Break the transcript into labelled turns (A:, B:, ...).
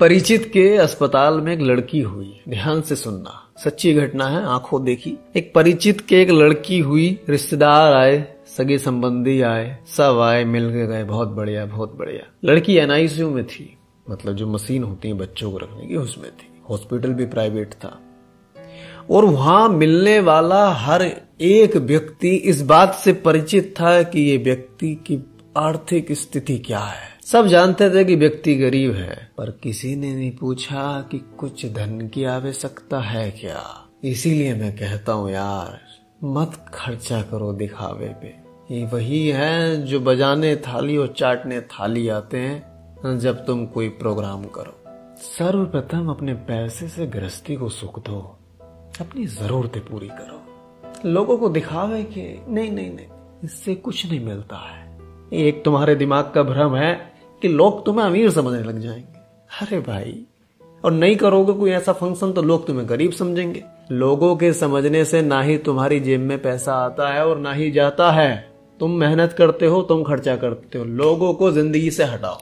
A: परिचित के अस्पताल में एक लड़की हुई। ध्यान से सुनना। सच्ची घटना है, आँखों देखी। एक परिचित के एक लड़की हुई, रिश्तेदार आए, सगे संबंधी आए, सब आए, मिल गए, बहुत बढ़िया बहुत बढ़िया। लड़की एनआईसीयू में थी मतलब जो मशीन होती है बच्चों को रखने की, उसमें थी। हॉस्पिटल भी प्राइवेट था। और वहाँ मिलने वाला हर एक व्यक्ति इस बात से परिचित था कि ये व्यक्ति की आर्थिक स्थिति क्या है। सब जानते थे कि व्यक्ति गरीब है, पर किसी ने नहीं पूछा कि कुछ धन की आवश्यकता है क्या। इसीलिए मैं कहता हूँ, यार, मत खर्चा करो दिखावे पे। ये वही है जो बजाने थाली और चाटने थाली आते हैं, जब तुम कोई प्रोग्राम करो। सर्वप्रथम अपने पैसे से गृहस्थी को सुख दो। अपनी जरूरतें पूरी करो। लोगों को दिखावे कि नहीं नहीं नहीं, इससे कुछ नहीं मिलता है। एक तुम्हारे दिमाग का भ्रम है कि लोग तुम्हें अमीर समझने लग जाएँगे। अरे भाई, और नहीं करोगे कोई ऐसा फ़ंक्शन तो लोग तुम्हें गरीब समझेंगे। लोगों के समझने से ना ही तुम्हारी जेब में पैसा आता है और ना ही जाता है। तुम मेहनत करते हो, तुम खर्चा करते हो। लोगों को ज़िंदगी से हटाओ।